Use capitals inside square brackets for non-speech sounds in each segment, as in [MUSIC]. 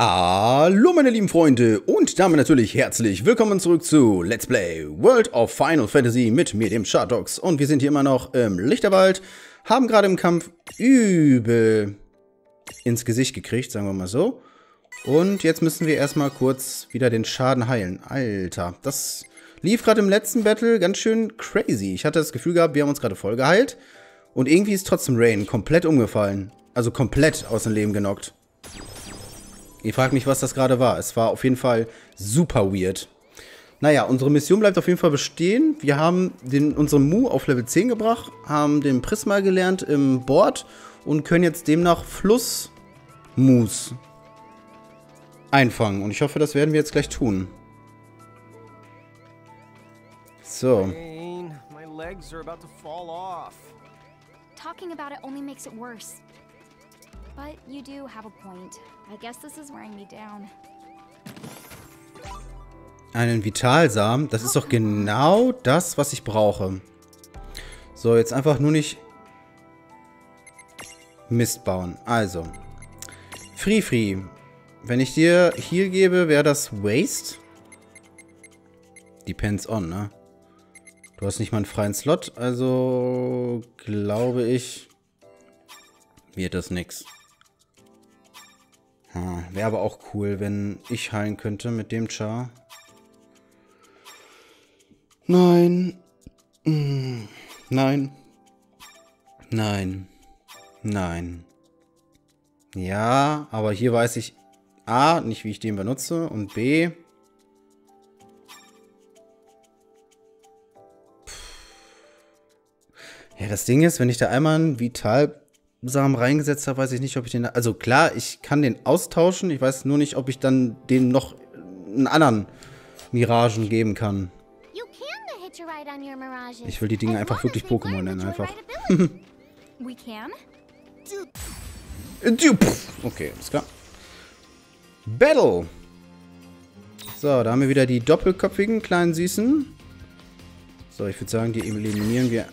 Hallo meine lieben Freunde und damit natürlich herzlich willkommen zurück zu Let's Play World of Final Fantasy mit mir, dem Shardox. Und wir sind hier immer noch im Lichterwald, haben gerade im Kampf übel ins Gesicht gekriegt, sagen wir mal so. Und jetzt müssen wir erstmal kurz wieder den Schaden heilen. Alter, das lief gerade im letzten Battle ganz schön crazy. Ich hatte das Gefühl gehabt, wir haben uns gerade voll geheilt. Und irgendwie ist trotzdem Rain komplett umgefallen. Also komplett aus dem Leben genockt. Ich frage mich, was das gerade war. Es war auf jeden Fall super weird. Naja, unsere Mission bleibt auf jeden Fall bestehen. Wir haben den, unseren Mu auf Level 10 gebracht, haben den Prisma gelernt im Board und können jetzt demnach Fluss-Mus einfangen. Und ich hoffe, das werden wir jetzt gleich tun. So. Talking about it only makes it worse. But you do have a point. I guess this is wearing me down. Einen Vitalsamen? Das ist doch genau das, was ich brauche. So, jetzt einfach nur nicht Mist bauen. Also. Free Free. Wenn ich dir hier gebe, wäre das Waste? Depends on, ne? Du hast nicht mal einen freien Slot, also glaube ich, wird das nix. Hm, Wäre aber auch cool, wenn ich heilen könnte mit dem Char. Nein. Hm. Nein. Nein. Nein. Ja, aber hier weiß ich A, nicht wie ich den benutze und B, Ja, das Ding ist, wenn ich da einmal ein Vital Samen reingesetzt habe, weiß ich nicht, ob ich den. Also klar, ich kann den austauschen. Ich weiß nur nicht, ob ich dann den noch einen anderen Miragen geben kann. Ich will die Dinge einfach wirklich Pokémon nennen, einfach. okay, ist klar. Battle! So, da haben wir wieder die doppelköpfigen kleinen Süßen. So, ich würde sagen, die eliminieren wir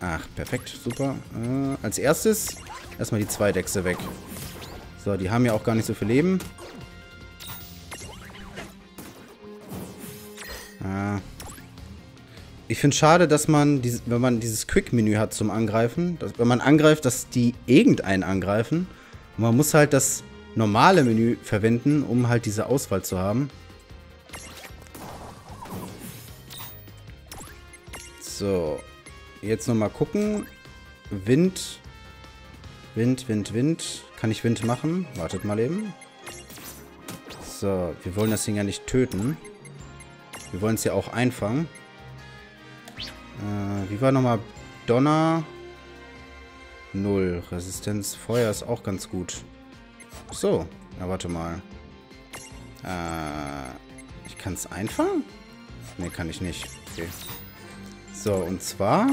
Ach, perfekt, super. Äh, als erstes erstmal die zwei Dechse weg. So, die haben ja auch gar nicht so viel Leben. Ah. Ich finde schade, dass man, dieses, wenn man dieses Quick-Menü hat zum Angreifen, dass, wenn man angreift, dass die irgendeinen angreifen. Und man muss halt das normale Menü verwenden, um halt diese Auswahl zu haben. So, Jetzt nochmal gucken. Wind. Wind, Wind, Wind. Kann ich Wind machen? Wartet mal eben. So, wir wollen das Ding ja nicht töten. Wir wollen es ja auch einfangen. Äh, wie war nochmal Donner? Null. Resistenz Feuer ist auch ganz gut. So, na warte mal. Äh, ich kann es einfangen? Ne, kann ich nicht. Okay. So, und zwar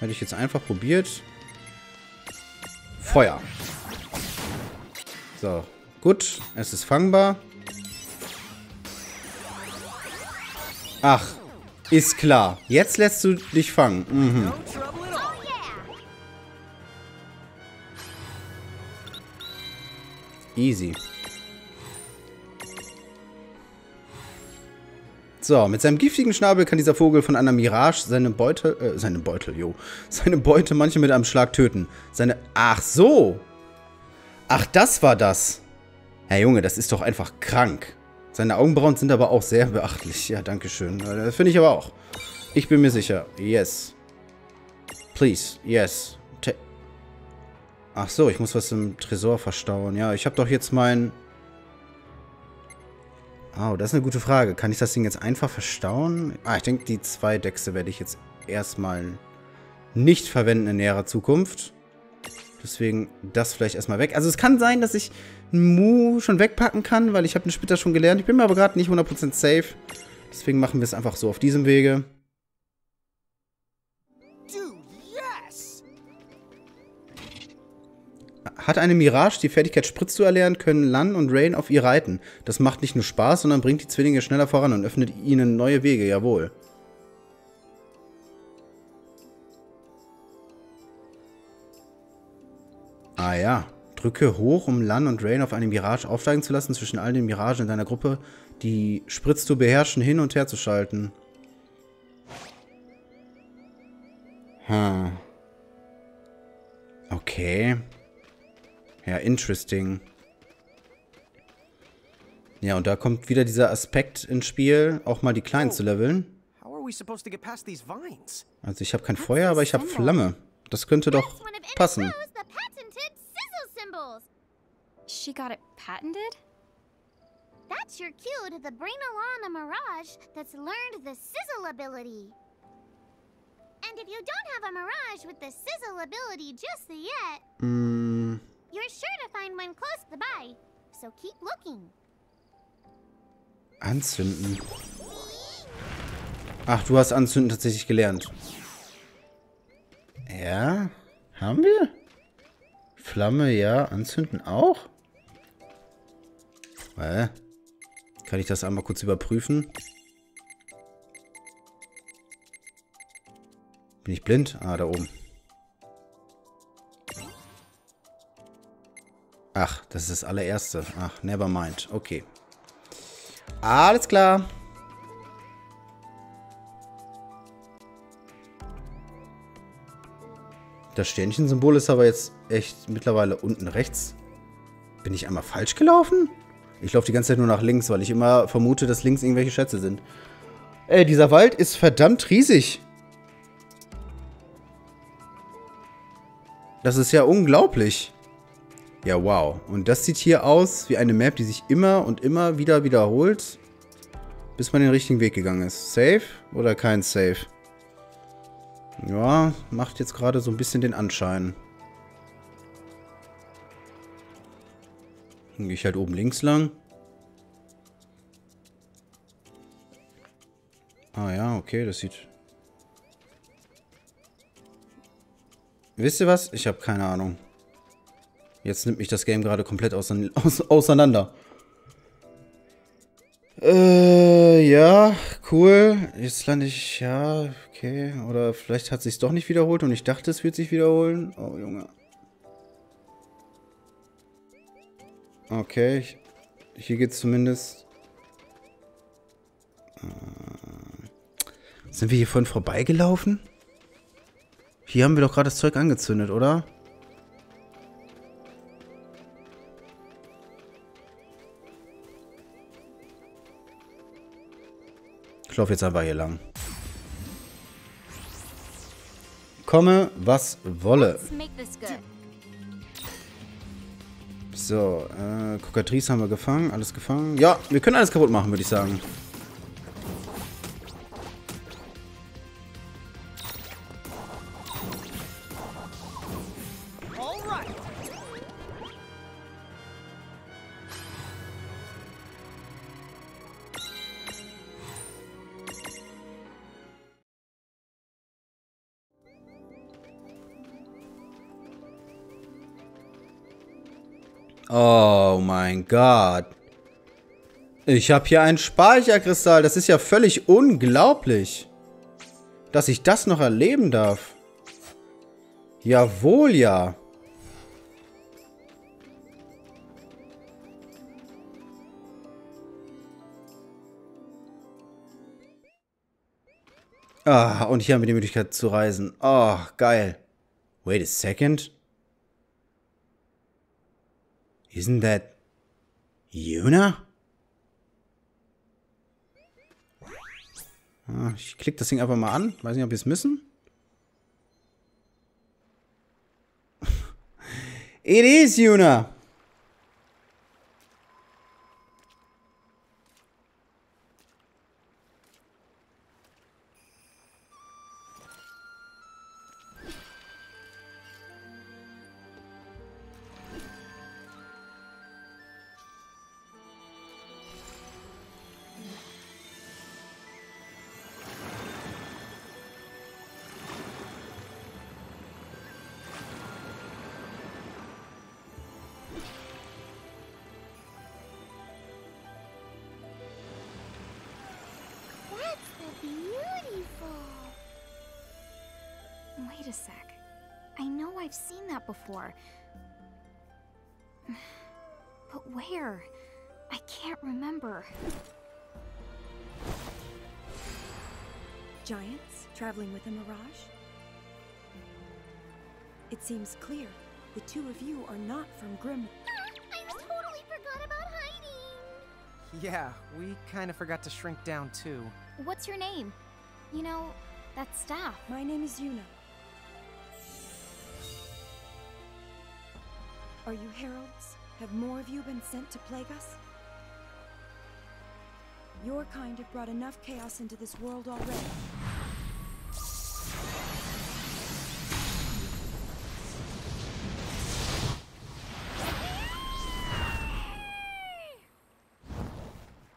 hätte ich jetzt einfach probiert. Feuer. So, gut. Es ist fangbar. Ach, ist klar. Jetzt lässt du dich fangen. Mhm. Easy. So, mit seinem giftigen Schnabel kann dieser Vogel von einer Mirage seine Beute, äh, seine Beutel, jo, seine Beute manche mit einem Schlag töten. Seine, ach so. Ach, das war das. Herr Junge, das ist doch einfach krank. Seine Augenbrauen sind aber auch sehr beachtlich. Ja, danke schön. Das finde ich aber auch. Ich bin mir sicher. Yes. Please, yes. Te ach so, ich muss was im Tresor verstauen. Ja, ich habe doch jetzt mein... Oh, das ist eine gute Frage. Kann ich das Ding jetzt einfach verstauen? Ah, ich denke, die zwei Dechse werde ich jetzt erstmal nicht verwenden in näherer Zukunft. Deswegen das vielleicht erstmal weg. Also es kann sein, dass ich Mu schon wegpacken kann, weil ich habe den Splitter schon gelernt. Ich bin mir aber gerade nicht 100% safe. Deswegen machen wir es einfach so auf diesem Wege. Hat eine Mirage die Fertigkeit Spritz zu erlernen, können Lan und Rain auf ihr reiten. Das macht nicht nur Spaß, sondern bringt die Zwillinge schneller voran und öffnet ihnen neue Wege, jawohl. Ah ja, Drücke hoch, um Lan und Rain auf eine Mirage aufsteigen zu lassen, zwischen all den Miragen in deiner Gruppe die Spritz zu beherrschen, hin und her zu schalten. Hm. Okay. Ja, interesting. Ja, und da kommt wieder dieser Aspekt ins Spiel, auch mal die Kleinen zu leveln. Also ich habe kein Feuer, aber ich habe Flamme. Das könnte doch passen. She got it patented? That's your cue to the Bring Along a Mirage that's learned the Sizzle ability. And if you don't have a Mirage with the Sizzle ability just yet, Mm, you're sure to find one close by. So keep looking. anzünden. Ach, du hast anzünden tatsächlich gelernt. Ja, haben wir? Flamme, ja. Anzünden auch? Hä? Kann ich das einmal kurz überprüfen? Bin ich blind? Ah, da oben. Ach, das ist das allererste. Ach, never mind. Okay. Alles klar. Das Sternchensymbol ist aber jetzt echt mittlerweile unten rechts. Bin ich einmal falsch gelaufen? Ich laufe die ganze Zeit nur nach links, weil ich immer vermute, dass links irgendwelche Schätze sind. Ey, dieser Wald ist verdammt riesig. Das ist ja unglaublich. Ja, wow. Und das sieht hier aus wie eine Map, die sich immer und immer wieder wiederholt, bis man den richtigen Weg gegangen ist. Safe oder kein Safe? Ja, macht jetzt gerade so ein bisschen den Anschein. Dann gehe ich halt oben links lang. Ah ja, okay, das sieht... Wisst ihr was? Ich habe keine Ahnung. Jetzt nimmt mich das Game gerade komplett ausein [LAUGHS] aus auseinander. Äh, ja, cool. Jetzt lande ich, ja, okay. Oder vielleicht hat sich doch nicht wiederholt und ich dachte, es wird sich wiederholen. Oh, Junge. Okay, ich, hier geht's zumindest. Äh, sind wir hier vorhin vorbeigelaufen? Hier haben wir doch gerade das Zeug angezündet, oder? Ich laufe jetzt einfach hier lang. Komme, was wolle. So, äh, Kokatrice haben wir gefangen. Alles gefangen. Ja, wir können alles kaputt machen, würde ich sagen. Oh mein Gott. Ich habe hier einen Speicherkristall. Das ist ja völlig unglaublich. Dass ich das noch erleben darf. Jawohl, ja. Ah, und hier haben wir die Möglichkeit zu reisen. Oh, geil. Wait a second. Isn't that Yuna? Ah, ich klicke das Ding einfach mal an. Weiß nicht, ob wir es müssen. [LAUGHS] It is Yuna. Wait a sec. I know I've seen that before. [SIGHS] But where? I can't remember. Giants traveling with a mirage? It seems clear. The two of you are not from Grim. I totally forgot about hiding. Yeah, we kind of forgot to shrink down too. What's your name? You know, that staff. My name is Yuna. Are you heralds? Have more of you been sent to plague us? Your kind have brought enough chaos into this world already.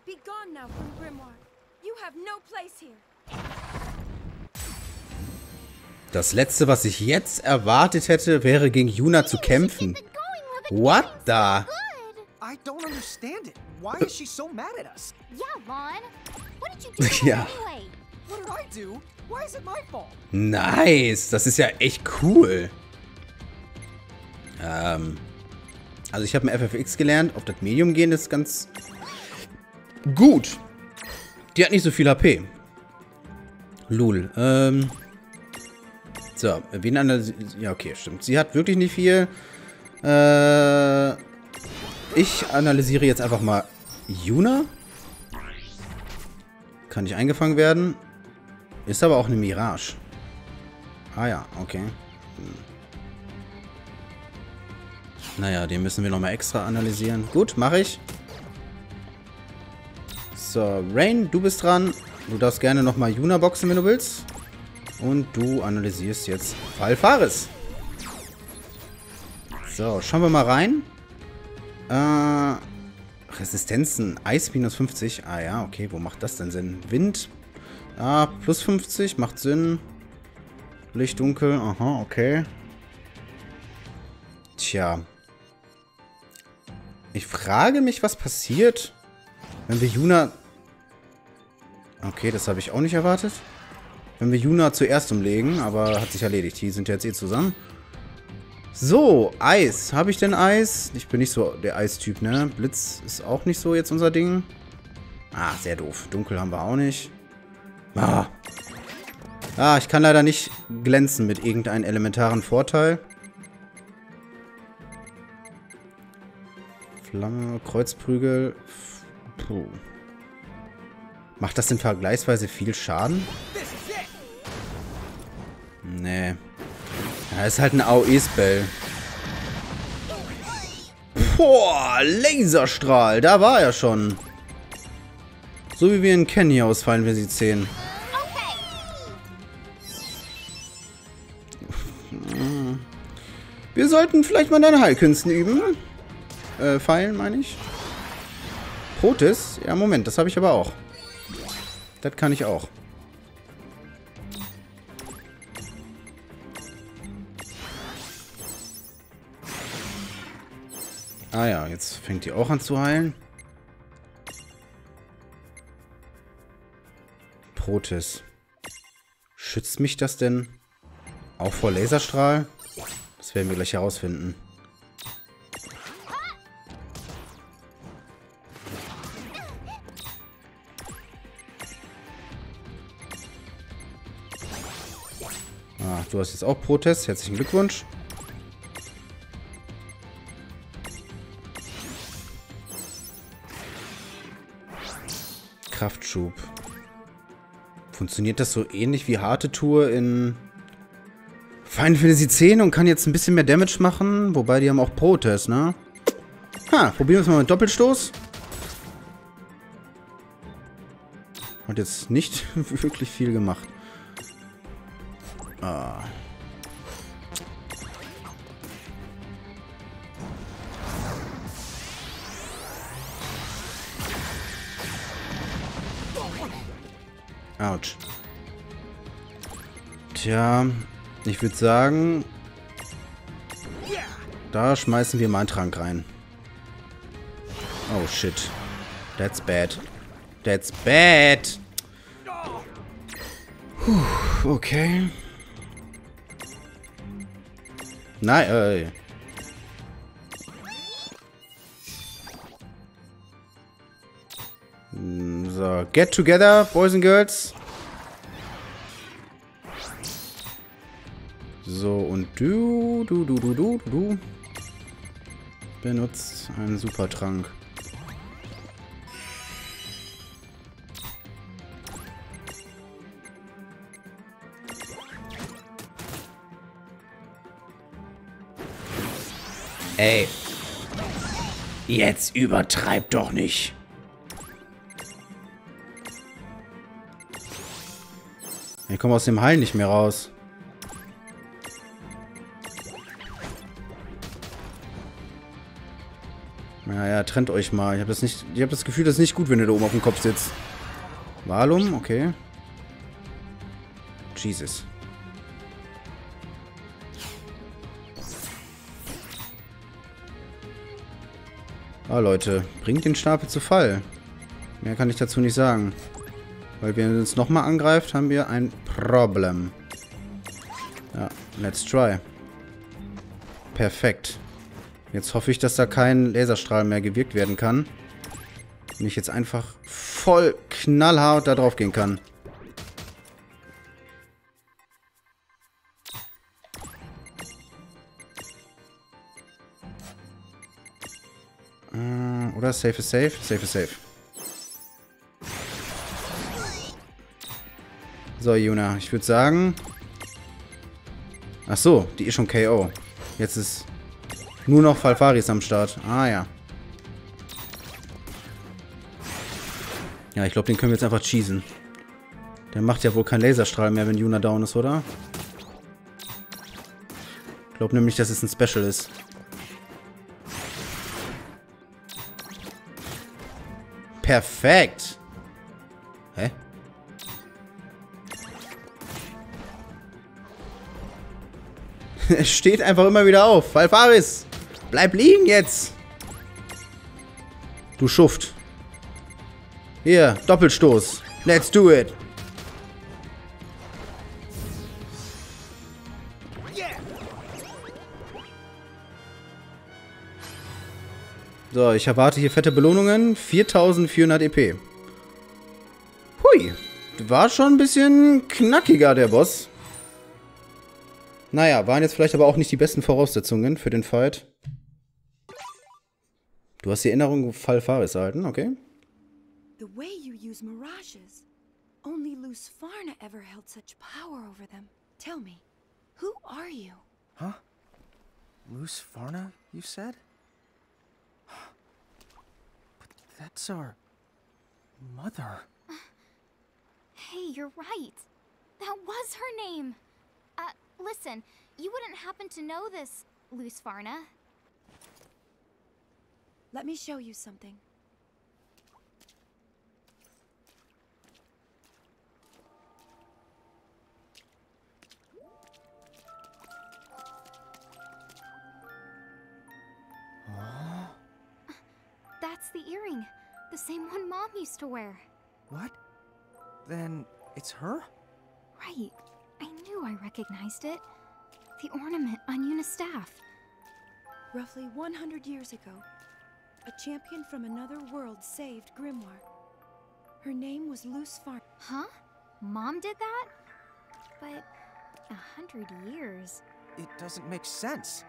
Be gone now from Grimoire. You have no place here. Das letzte, was ich jetzt erwartet hätte, wäre gegen Yuna zu kämpfen. What the? I don't understand it. Why is she so mad at us? Yeah, Vaughn. What did you [LAUGHS] do anyway? What did I do? Why is it my fault? Nice. Das ist ja echt cool. Ähm. Also ich habe ein FFX gelernt. Auf das Medium gehen ist ganz gut. Die hat nicht so viel HP. Lul. Ähm. So, wen analysiert... Ja, okay, stimmt. Sie hat wirklich nicht viel. Äh... Ich analysiere jetzt einfach mal Yuna. Kann nicht eingefangen werden. Ist aber auch eine Mirage. Ah ja, okay. Hm. Naja, den müssen wir nochmal extra analysieren. Gut, mache ich. So, Rain, du bist dran. Du darfst gerne nochmal Yuna boxen, wenn du willst. Und du analysierst jetzt Falfaris. So, schauen wir mal rein. Äh, Resistenzen. Eis minus 50. Ah ja, okay. Wo macht das denn Sinn? Wind. Ah, plus 50. Macht Sinn. Licht, dunkel. Aha, okay. Tja. Ich frage mich, was passiert, wenn wir Yuna... Okay, das habe ich auch nicht erwartet. Wenn wir Yuna zuerst umlegen, aber hat sich erledigt. Die sind ja jetzt eh zusammen. So, Eis. Habe ich denn Eis? Ich bin nicht so der Eistyp, ne? Blitz ist auch nicht so jetzt unser Ding. Ah, sehr doof. Dunkel haben wir auch nicht. Ah. Ah, ich kann leider nicht glänzen mit irgendeinem elementaren Vorteil. Flamme, Kreuzprügel. Puh. Macht das denn vergleichsweise viel Schaden? Nee. Ja, ist halt ein AOE-Spell. Boah, Laserstrahl. Da war er schon. So wie wir ihn kennen hier aus Final Fantasy 10. Wir sollten vielleicht mal deine Heilkünsten üben. Äh, Pfeilen, meine ich. Protis? Ja, Moment, das habe ich aber auch. Das kann ich auch. Ah ja, jetzt fängt die auch an zu heilen. Protis. Schützt mich das denn auch vor Laserstrahl? Das werden wir gleich herausfinden. Ah, du hast jetzt auch Protest. Herzlichen Glückwunsch. Kraftschub. Funktioniert das so ähnlich wie harte Tour in Final Fantasy 10 und kann jetzt ein bisschen mehr Damage machen? Wobei die haben auch Protest, ne? Ha, probieren wir es mal mit Doppelstoß. Hat jetzt nicht [LAUGHS] wirklich viel gemacht. Ah. Autsch. Tja, ich würde sagen, da schmeißen wir mal einen Trank rein. Oh shit. That's bad. That's bad. Puh, okay. Nein, äh. So, get together, Boys and Girls. So, und du, du, du, du, du, du. Benutzt einen Supertrank. Ey. Jetzt übertreib doch nicht. Ich komme aus dem Hall nicht mehr raus. Naja, trennt euch mal. Ich habe das, hab das Gefühl, das ist nicht gut, wenn ihr da oben auf dem Kopf sitzt. Walum, okay. Jesus. Ah, Leute, bringt den Stapel zu Fall. Mehr kann ich dazu nicht sagen. Weil wenn er uns nochmal angreift, haben wir ein Problem. Ja, let's try. Perfekt. Jetzt hoffe ich, dass da kein Laserstrahl mehr gewirkt werden kann. Und ich jetzt einfach voll knallhart da drauf gehen kann. Äh, Oder safe is safe? Safe is safe. So, Juna, ich würde sagen... Ach so, die ist schon KO. Jetzt ist nur noch Falfaris am Start. Ah, ja. Ja, ich glaube, den können wir jetzt einfach cheesen. Der macht ja wohl keinen Laserstrahl mehr, wenn Juna down ist, oder? Ich glaube nämlich, dass es ein Special ist. Perfekt. [LAUGHS] Es steht einfach immer wieder auf. Falfaris, bleib liegen jetzt. Du Schuft. Hier, Doppelstoß. Let's do it. So, ich erwarte hier fette Belohnungen. 4400 EP. Hui. War schon ein bisschen knackiger, der Boss. Naja, waren jetzt vielleicht aber auch nicht die besten Voraussetzungen für den Fight. Du hast die Erinnerung Fall Faris erhalten, okay? The way you use mirages. Only Luce Farna ever held such power over them. Tell me, who are you? Huh? Luce Farna, you said? But that's our... mother. Hey, you're right. That was her name. Uh, listen, you wouldn't happen to know this, Luce Farna. Let me show you something. That's the earring. The same one Mom used to wear. What? Then it's her? Right. I I recognized it. The ornament on Yuna's staff. Roughly 100 years ago, a champion from another world saved Grimoire. Her name was Luce Farna. Huh? Mom did that? But a hundred years. It doesn't make sense.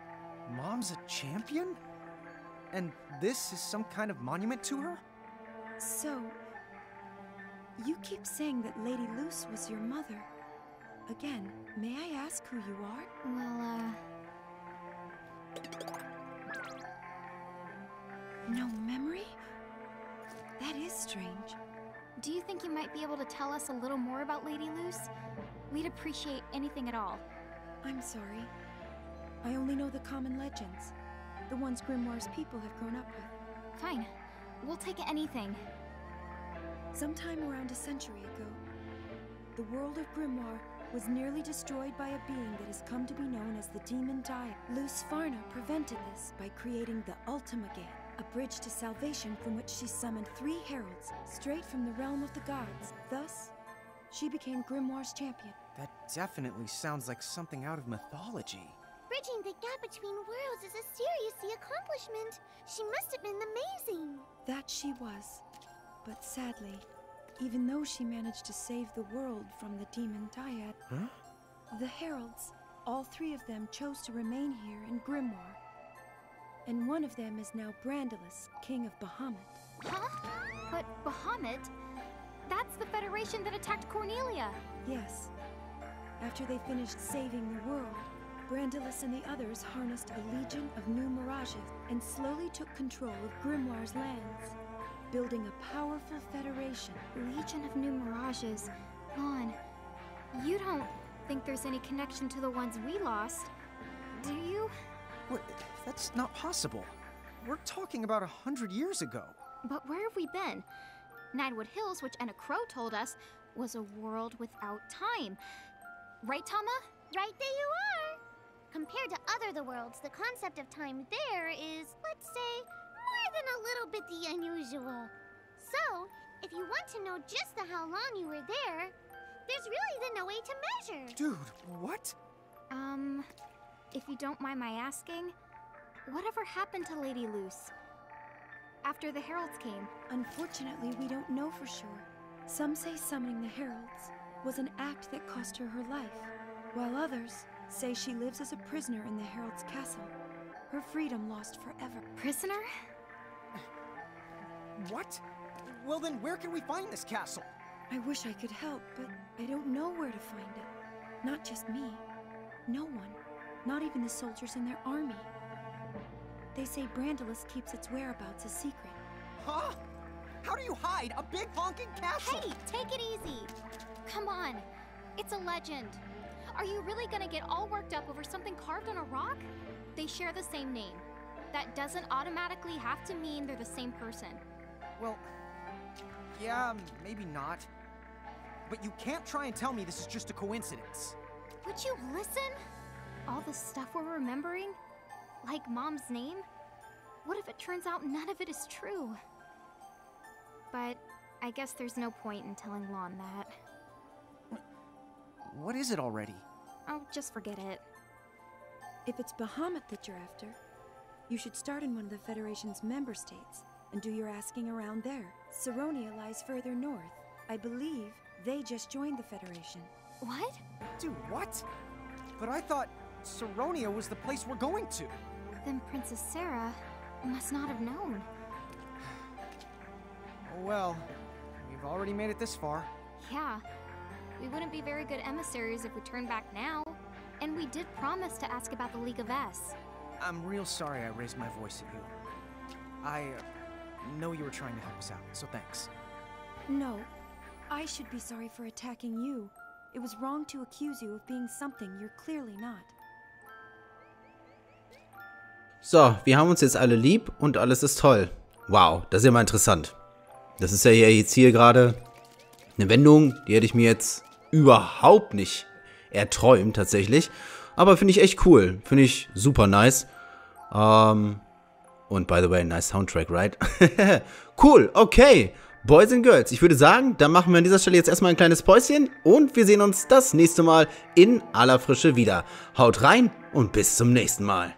Mom's a champion? And this is some kind of monument to her? So, you keep saying that Lady Luce was your mother. Again, may I ask who you are? Well, uh, No memory? That is strange. do you think you might be able to tell us a little more about Lady Luce? We'd appreciate anything at all. I'm sorry. I only know the common legends. The ones Grimoire's people have grown up with. Fine. We'll take anything. Sometime around a century ago, the world of Grimoire was nearly destroyed by a being that has come to be known as the Demon Dia. Luce Farna prevented this by creating the Ultima Gate, a bridge to salvation from which she summoned three heralds straight from the realm of the gods. Thus, she became Grimoire's champion. That definitely sounds like something out of mythology. Bridging the gap between worlds is a seriously accomplishment. She must have been amazing. That she was. But sadly, even though she managed to save the world from the demon Dyad, Huh? the heralds, all three of them chose to remain here in Grimoire. And one of them is now Brandalus, king of Bahamut. Huh? But Bahamut? That's the Federation that attacked Cornelia. Yes. After they finished saving the world, Brandalus and the others harnessed a legion of new mirages and slowly took control of Grimoire's lands, building a powerful federation. Legion of New Mirages. Lon, you don't think there's any connection to the ones we lost, do you? What? That's not possible. We're talking about a hundred years ago. But where have we been? Nightwood Hills, which Anna Crow told us, was a world without time. Right, Tama? Right there you are! Compared to other the worlds, the concept of time there is, let's say, more than a little bit the unusual. So, if you want to know just the how long you were there, there's really then no way to measure. Dude, what? Um, if you don't mind my asking, whatever happened to Lady Luce? After the heralds came. Unfortunately, we don't know for sure. Some say summoning the heralds was an act that cost her her life, while others say she lives as a prisoner in the herald's castle, her freedom lost forever. Prisoner? What? Well, then where can we find this castle? I wish I could help, but I don't know where to find it. Not just me. No one. Not even the soldiers in their army. They say Brandalus keeps its whereabouts a secret. Huh? How do you hide a big honking castle? Hey, take it easy. Come on. It's a legend. Are you really gonna get all worked up over something carved on a rock? They share the same name. That doesn't automatically have to mean they're the same person. Well, yeah, maybe not. But you can't try and tell me this is just a coincidence. Would you listen? All the stuff we're remembering? Like Mom's name? What if it turns out none of it is true? But I guess there's no point in telling Lon that. What is it already? Oh, just forget it. If it's Bahamut that you're after, you should start in one of the Federation's member states and do your asking around there. Saronia lies further north. I believe they just joined the Federation. What? Dude, what? But I thought Saronia was the place we're going to. Then Princess Sarah must not have known. Oh well, we've already made it this far. Yeah. We wouldn't be very good emissaries if we turned back now. And we did promise to ask about the League of S. I'm real sorry I raised my voice at you. I uh, know you were trying to help us out, so thanks. No, I should be sorry for attacking you. It was wrong to accuse you of being something you're clearly not. So, wir haben uns jetzt alle lieb und alles ist toll. Wow, das ist ja mal interessant. Das ist ja jetzt hier gerade eine Wendung, die hätte ich mir jetzt überhaupt nicht erträumt tatsächlich. Aber finde ich echt cool. Finde ich super nice. Ähm, und by the way, nice Soundtrack, right? [LAUGHS] cool, okay. Boys and Girls, ich würde sagen, dann machen wir an dieser Stelle jetzt erstmal ein kleines Päuschen und wir sehen uns das nächste Mal in aller Frische wieder. Haut rein und bis zum nächsten Mal.